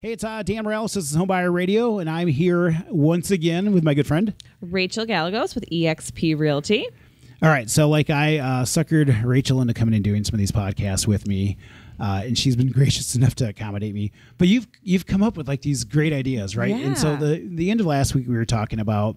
Hey, it's uh, Dan Moralez. This is Homebuyer Radio, and I'm here once again with my good friend Rachel Gallegos with eXp Realty. All right, so like I uh, suckered Rachel into coming and doing some of these podcasts with me, uh, and she's been gracious enough to accommodate me. But you've you've come up with like these great ideas, right? And so the the end of last week we were talking about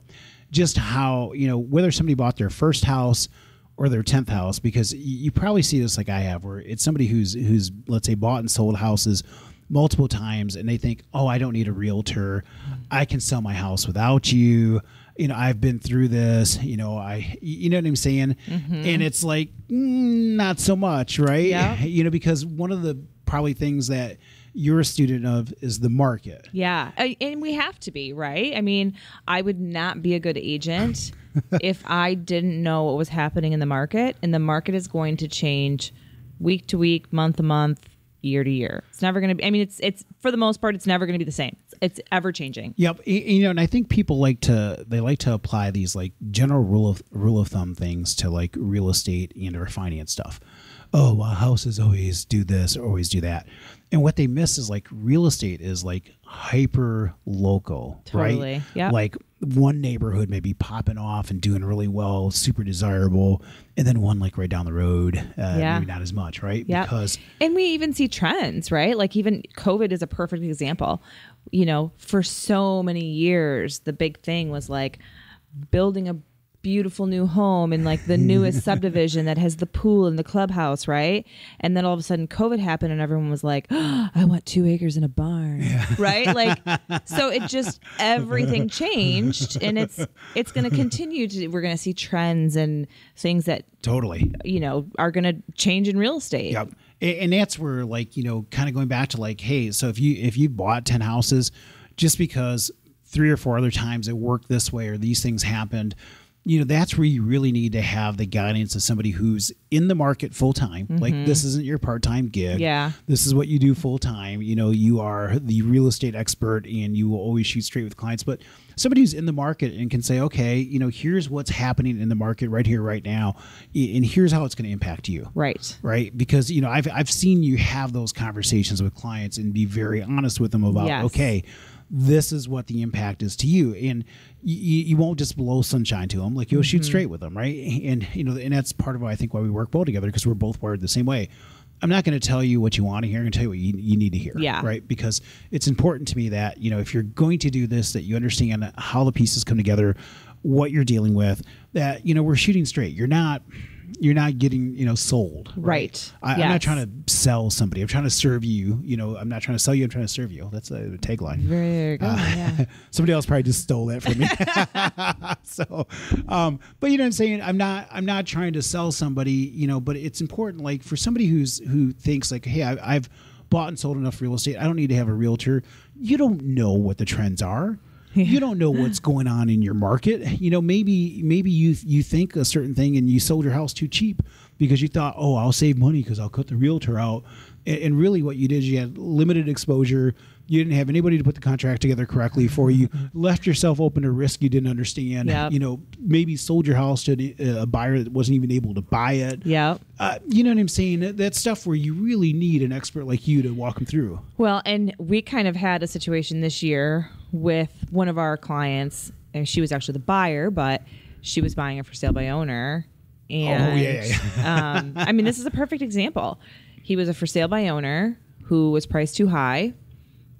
just how you know whether somebody bought their first house or their tenth house, because you probably see this like I have, where it's somebody who's who's let's say bought and sold houses multiple times and they think oh i don't need a realtor i can sell my house without you you know i've been through this you know i you know what i'm saying and it's like mm, not so much right Yeah. you know because one of the probably things that you're a student of is the market Yeah. And we have to be, right? I mean, I would not be a good agent if I didn't know what was happening in the market. And the market is going to change week to week, month to month, year to year. It's never going to be, I mean, it's, it's, for the most part, it's never going to be the same. It's, it's ever changing. Yep, you know, and I think people like to they like to apply these like general rule of rule of thumb things to like real estate and or finance stuff. Oh, well, houses always do this or always do that, and what they miss is like real estate is like hyper local, Totally, right? yep. Like one neighborhood may be popping off and doing really well, super desirable, and then one like right down the road, uh, Yeah. maybe not as much, right? Yeah. Because And we even see trends, right? Like even COVID is a perfect example. You know, for so many years, the big thing was like building a beautiful new home in like the newest subdivision that has the pool and the clubhouse, right? And then all of a sudden COVID happened and everyone was like, I want two acres in a barn. Right? Like so it just everything changed and it's it's gonna continue to we're gonna see trends and things that, totally, you know, are gonna change in real estate. Yep. And that's where like, you know, kind of going back to like, hey, so if you if you bought 10 houses just because three or four other times it worked this way or these things happened, you know, that's where you really need to have the guidance of somebody who's in the market full time. Like mm-hmm. this isn't your part-time gig. Yeah. This is what you do full time. You know, you are the real estate expert and you will always shoot straight with clients, but somebody who's in the market and can say, okay, you know, here's what's happening in the market right here, right now, and here's how it's going to impact you Right. right because you know I've, I've seen you have those conversations with clients and be very honest with them about Yes. okay this is what the impact is to you. And you, you won't just blow sunshine to them like you'll Mm-hmm. shoot straight with them right? And you know and that's part of why i think why we work well together because we're both wired the same way. I'm not going to tell you what you want to hear. I'm going to tell you what you, you need to hear Yeah. right? Because it's important to me that you know if you're going to do this that you understand how the pieces come together what you're dealing with that you know we're shooting straight. You're not you're not getting you know sold Right. I, I'm not trying to sell somebody. I'm trying to serve you. You know, I'm not trying to sell you. I'm trying to serve you. That's a tagline. There you go. yeah. Somebody else probably just stole that from me. so, um, but you know what I'm saying? I'm not, I'm not trying to sell somebody, you know, but it's important, like for somebody who's, who thinks like, Hey, I, I've bought and sold enough real estate. I don't need to have a realtor. You don't know what the trends are. You don't know what's going on in your market. You know, maybe maybe you you think a certain thing and you sold your house too cheap because you thought, oh, I'll save money because I'll cut the realtor out. And, and really, what you did is you had limited exposure. You didn't have anybody to put the contract together correctly for you. Left yourself open to risk you didn't understand. Yep. You know, maybe sold your house to a buyer that wasn't even able to buy it. Yep. Uh, you know what I'm saying? That- That's stuff where you really need an expert like you to walk them through. Well, and we kind of had a situation this year with one of our clients, and she was actually the buyer, but she was buying it for sale by owner. And Oh, yeah, yeah, um, I mean, this is a perfect example. He was a for sale by owner who was priced too high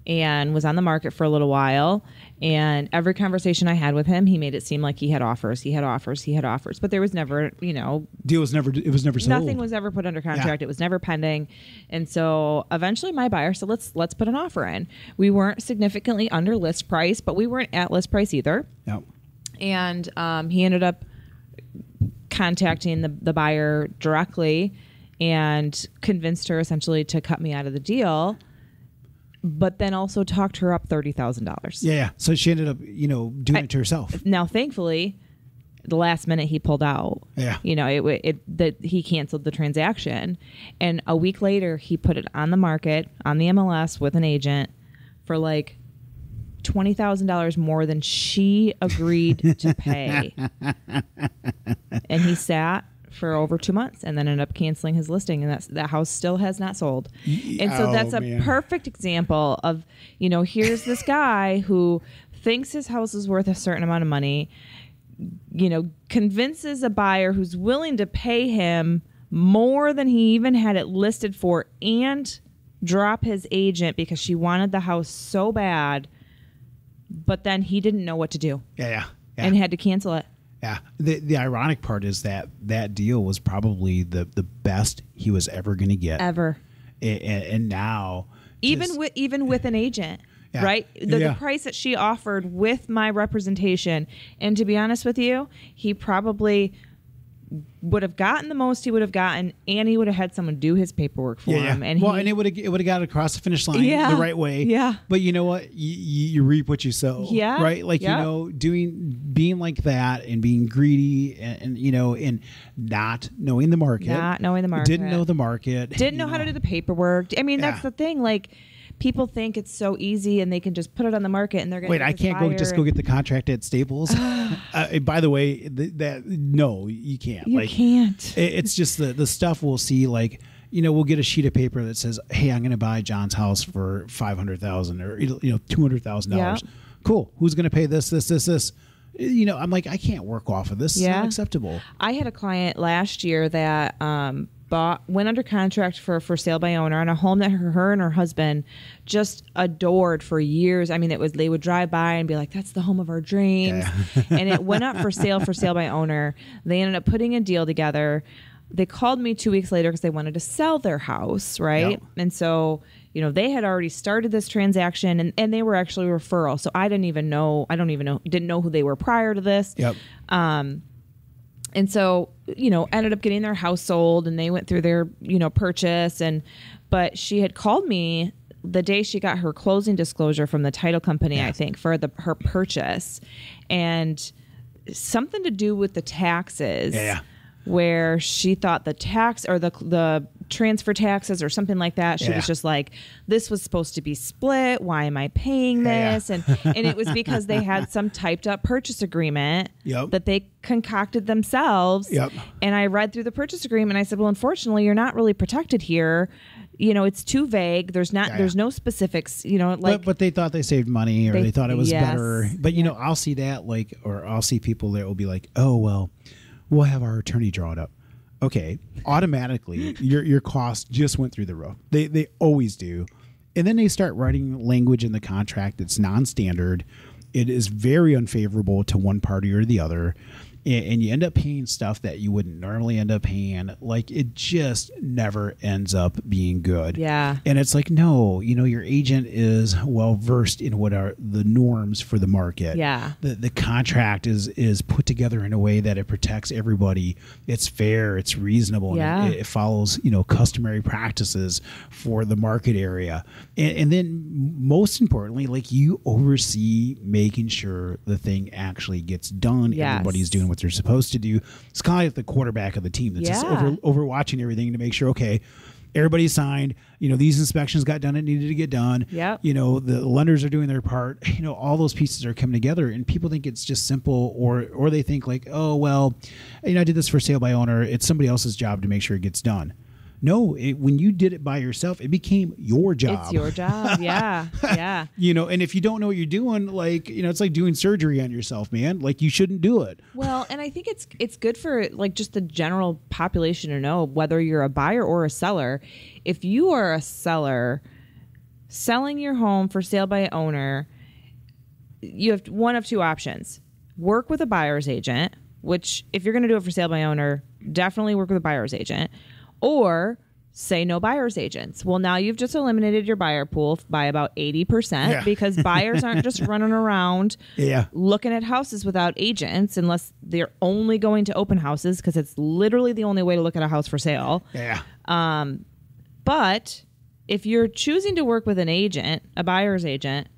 and was on the market for a little while. And every conversation I had with him, he made it seem like he had offers, he had offers, he had offers, but there was never, you know, Deal was never. It was never sold. nothing was ever put under contract it was never pending and so eventually my buyer said let's let's put an offer in we weren't significantly under list price but we weren't at list price either Yep. and um, he ended up contacting the, the buyer directly and convinced her essentially to cut me out of the deal but then also talked her up $30000 Yeah, yeah. So she ended up, you know, doing it to herself. now thankfully the last minute he pulled out Yeah. you know it, it that he canceled the transaction and a week later he put it on the market on the mls with an agent for like $20000 more than she agreed to pay and he sat for over two months and then ended up canceling his listing and that's that house still has not sold and so oh, that's a man. perfect example of you know here's this guy who thinks his house is worth a certain amount of money you know convinces a buyer who's willing to pay him more than he even had it listed for and drop his agent because she wanted the house so bad but then he didn't know what to do Yeah, yeah, yeah. and had to cancel it yeah. The the ironic part is that that deal was probably the the best he was ever going to get, ever and, and now even just- with even with an agent Yeah. right the, Yeah. the price that she offered with my representation and to be honest with you he probably would have gotten the most he would have gotten and he would have had someone do his paperwork for yeah, him and well, he, and it would have it would have got across the finish line Yeah. the right way. Yeah. But you know what? You, you, you reap what you sow. Yeah. Right. Like Yeah. you know, doing being like that and being greedy and, and you know and not knowing the market. Not knowing the market, Didn't know the market. didn't you know how to do the paperwork i mean that's the thing like people think it's so easy and they can just put it on the market and they're gonna Wait, get I can't go just go get the contract at Staples. uh, by the way, th- that no, you can't. you like can't it- it's just the the stuff we'll see like you know we'll get a sheet of paper that says hey i'm going to buy john's house for 500000 or you know $200000 Yeah. cool who's going to pay this this this this you know i'm like i can't work off of this it's Yeah. not acceptable I had a client last year that um, bought went under contract for for sale by owner on a home that her, her and her husband just adored for years. I mean, it was they would drive by and be like, "That's the home of our dreams," and it went up for sale for sale by owner. They ended up putting a deal together. They called me two weeks later because they wanted to sell their house, right? Yep. And so, you know, they had already started this transaction and, and they were actually referral. So I didn't even know, I don't even know, didn't know who they were prior to this. yep um, And so, you know, ended up getting their house sold and they went through their, you know, purchase and but she had called me the day she got her closing disclosure from the title company, I think, for the her purchase. And something to do with the taxes. Yeah. Where she thought the tax or the the transfer taxes or something like that. She Yeah. was just like, "This was supposed to be split. Why am I paying Yeah, yeah. this?" And and it was because they had some typed up purchase agreement Yep. that they concocted themselves. Yep. And I read through the purchase agreement. I said, "Well, unfortunately, you're not really protected here. You know, it's too vague. There's not. Yeah, there's no specifics. You know, like but, but they thought they saved money or They- they, thought it was yes. better but you know i'll see that like or i'll see people that will be like oh well we'll have our attorney draw it up okay automatically your your cost just went through the roof. They they always do. And then they start writing language in the contract that's non-standard. It is very unfavorable to one party or the other and you end up paying stuff that you wouldn't normally end up paying like it just never ends up being good Yeah. and it's like, no, you know, your agent is well versed in what are the norms for the market. Yeah. The the contract is is put together in a way that it protects everybody. It's fair, it's reasonable, Yeah. it, it follows, you know, customary practices for the market area. And, and then most importantly, like you oversee making sure the thing actually gets done. Yes. Everybody's doing what they're supposed to do. It's kind of like the quarterback of the team that's just over overwatching everything to make sure, okay, everybody signed. You know, these inspections got done. It needed to get done. Yeah. You know, the lenders are doing their part. You know, all those pieces are coming together, and people think it's just simple, or or they think like, oh well, you know, I did this for sale by owner. It's somebody else's job to make sure it gets done. No, it, when you did it by yourself, it became your job. it's your job. Yeah. Yeah. You know, and if you don't know what you're doing, like you know, it's like doing surgery on yourself, man. Like you shouldn't do it. Well, and I think it's it's good for like just the general population to know whether you're a buyer or a seller. If you are a seller selling your home for sale by owner, you have one of two options. Work with a buyer's agent, which if you're going to do it for sale by owner, definitely work with a buyer's agent or say no buyer's agents. Well, now you've just eliminated your buyer pool by about 80% Yeah. because buyers aren't just running around Yeah. looking at houses without agents unless they're only going to open houses because it's literally the only way to look at a house for sale. Yeah. Um, But if you're choosing to work with an agent, a buyer's agent,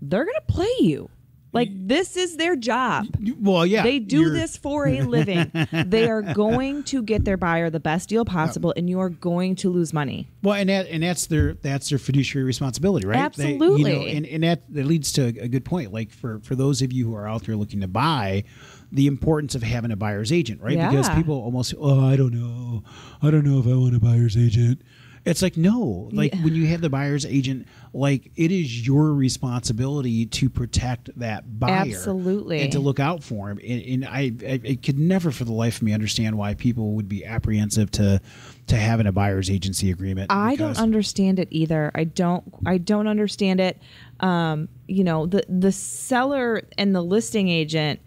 they're going to play you. Like this is their job. well, yeah, They do this for a living. they are going to get their buyer the best deal possible, and you are going to lose money. Well, and that and that's their that's their fiduciary responsibility, right? They- you know, Absolutely. and, and that, that leads to a good point. Like for for those of you who are out there looking to buy, the importance of having a buyer's agent, right? Because people almost, oh, I don't know, I don't know if I want a buyer's agent. It's like no, like when you have the buyer's agent, like it is your responsibility to protect that buyer, Absolutely. and to look out for him. And, and I, I, I could never, for the life of me, understand why people would be apprehensive to to having a buyer's agency agreement. I don't understand it either. I don't. I don't understand it. Um, you know, the the seller and the listing agent,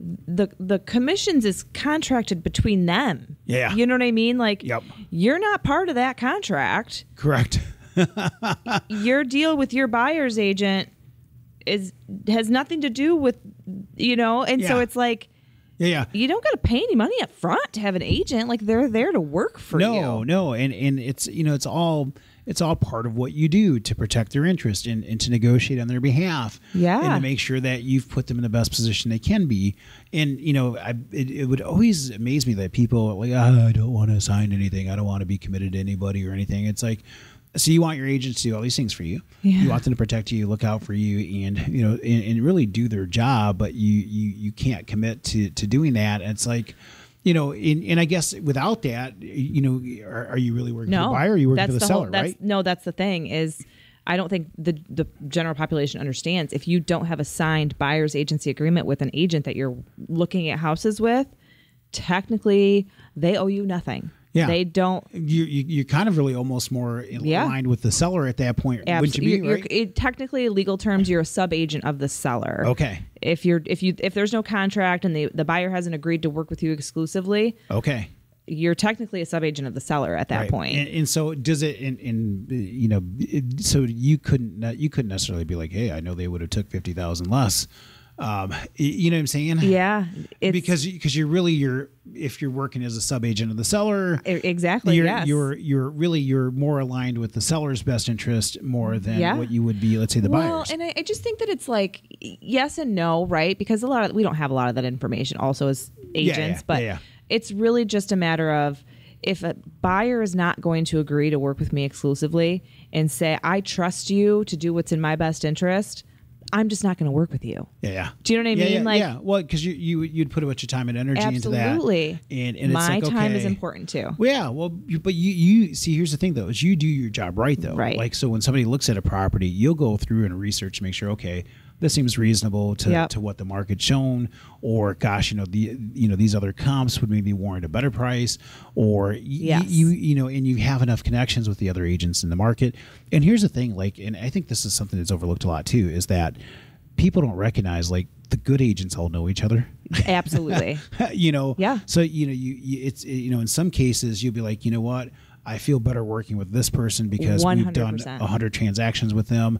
the the commissions is contracted between them. Yeah. you know what I mean. Like, Yep. you're not part of that contract. Correct. Your deal with your buyer's agent is has nothing to do with you know, and so it's like. Yeah, yeah. You don't got to pay any money up front to have an agent. Like they're there to work for no, you. No, no, and and it's you know it's all it's all part of what you do to protect their interest and, and to negotiate on their behalf. Yeah. and to make sure that you've put them in the best position they can be. And you know, I, it, it would always amaze me that people are like, "Ah, I don't want to sign anything. I don't want to be committed to anybody or anything. It's like. So you want your agents to do all these things for you. Yeah. You want them to protect you, look out for you, and you know, and, and really do their job. But you you you can't commit to to doing that. And it's like, you know, and, and I guess without that, you know, are, are you really working for the buyer? Or are you working for the, whole- seller, that's, right? No, that's the thing is. I don't think the the general population understands if you don't have a signed buyer's agency agreement with an agent that you're looking at houses with, technically they owe you nothing. Yeah. They don't You, you you're kind of really almost more in Yeah. line with the seller at that point, wouldn't you absolutely. be? You're, right? it, technically, in legal terms, you're a sub agent of the seller. okay, If you're if you if there's no contract and the the buyer hasn't agreed to work with you exclusively, okay. you're technically a sub agent of the seller at that Right. point. And, and so does it in, in you know it, so you couldn't you couldn't necessarily be like hey I know they would have took 50,000 less um you know what I'm saying yeah, it's, because because you're really you're if you're working as a sub agent of the seller exactly you're, yes. you're you're really you're more aligned with the seller's best interest more than Yeah. what you would be let's say the well, buyers and I, I just think that it's like yes and no, right? Because a lot of we don't have a lot of that information also as agents, yeah, but yeah, yeah. it's really just a matter of if a buyer is not going to agree to work with me exclusively and say I trust you to do what's in my best interest, I'm just not going to work with you. yeah yeah Do you know what I yeah, mean? Yeah, Like- yeah. well because you, you you'd put a bunch of time and energy into that Absolutely. and, and my like, time is important too. Well, yeah, well, you, but you you see, here's the thing though, is you do your job right though, Right. Like, so when somebody looks at a property, you'll go through and research, make sure, okay, this seems reasonable to, Yep. to what the market's shown, or gosh, you know, the you know these other comps would maybe warrant a better price, or y- Yes. you you know, and you have enough connections with the other agents in the market. And here's the thing, like, and I think this is something that's overlooked a lot too, is that people don't recognize like the good agents all know each other. Absolutely. you know Yeah. so you know you, you it's you know in some cases you'll be like you know what i feel better working with this person because we've done 100%. 100 transactions with them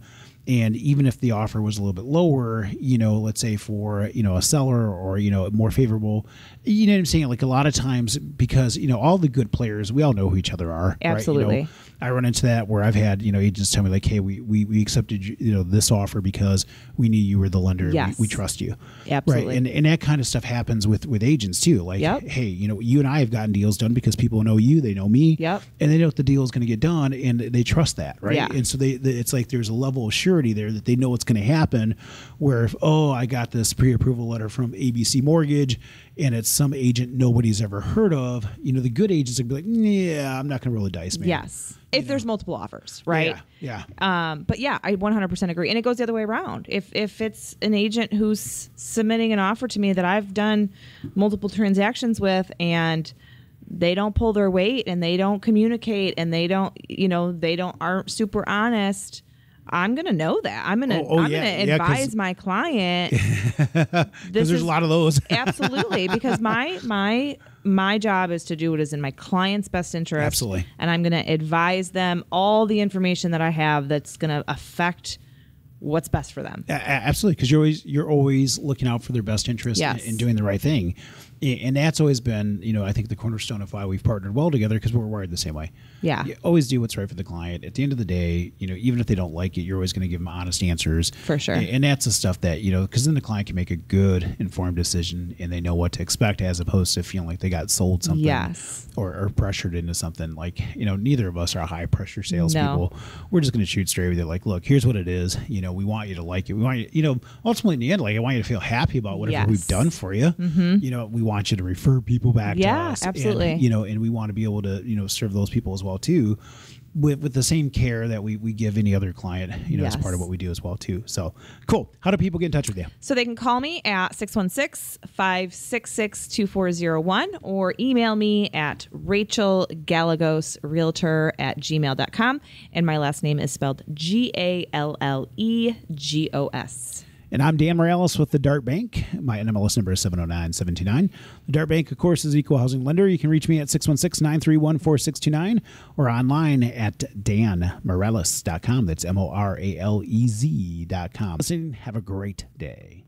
and even if the offer was a little bit lower you know let's say for you know a seller or you know more favorable you know what i'm saying like a lot of times because you know all the good players we all know who each other are right? You know, Absolutely. I run into that where I've had you know agents tell me like, hey, we we, we accepted you know this offer because we knew you were the lender. Yes. We, we trust you. Absolutely. Right. And and that kind of stuff happens with with agents too. Like, Yep. hey, you know, you and I have gotten deals done because people know you, they know me, Yep. and they know the deal is going to get done, and they trust that, right? Yeah. And so they, they, it's like there's a level of surety there that they know what's going to happen. Where if oh, I got this pre-approval letter from ABC Mortgage, and it's some agent nobody's ever heard of, you know, the good agents would be like, yeah, I'm not going to roll the dice, man. yes. If there's multiple offers, right? Yeah. yeah. Um, but yeah, I 100% agree, and it goes the other way around. If if it's an agent who's submitting an offer to me that I've done multiple transactions with, and they don't pull their weight, and they don't communicate, and they don't, you know, they don't aren't super honest. I'm gonna know that. I'm gonna Oh, oh, I'm yeah, gonna yeah, advise my client. Because there's is a lot of those. absolutely because my my my job is to do what is in my client's best interest Absolutely. and i'm going to advise them all the information that i have that's going to affect what's best for them absolutely because you're always you're always looking out for their best interest Yes. and, and doing the right thing And that's always been, you know, I think the cornerstone of why we've partnered well together because we're wired the same way. Yeah. You always do what's right for the client. At the end of the day, you know, even if they don't like it, you're always going to give them honest answers. For sure. A- And that's the stuff that, you know, because then the client can make a good, informed decision and they know what to expect as opposed to feeling like they got sold something Yes. or, or pressured into something. Like, you know, neither of us are high pressure salespeople. No. We're just going to shoot straight with it. Like, look, here's what it is. You know, we want you to like it. We want you, you know, ultimately in the end, like, I want you to feel happy about whatever Yes. we've done for you. Mm-hmm. You know, we want you to refer people back to Yeah, us. and, absolutely. you know, and we want to be able to, you know, serve those people as well too. With, with the same care that we, we give any other client, you know, as part of what we do as well too. So cool. How do people get in touch with you? So they can call me at 616 566 2401 or email me at Rachel Gallegos Realtor at gmail.com. And my last name is spelled G A L L E G O S. And I'm Dan Moralez with the Dart Bank. My NMLS number is 709729. The Dart Bank, of course, is equal housing lender. You can reach me at 616 931 4629 or online at danmoralez.com. That's M O R A L E Z.com. Listen, have a great day.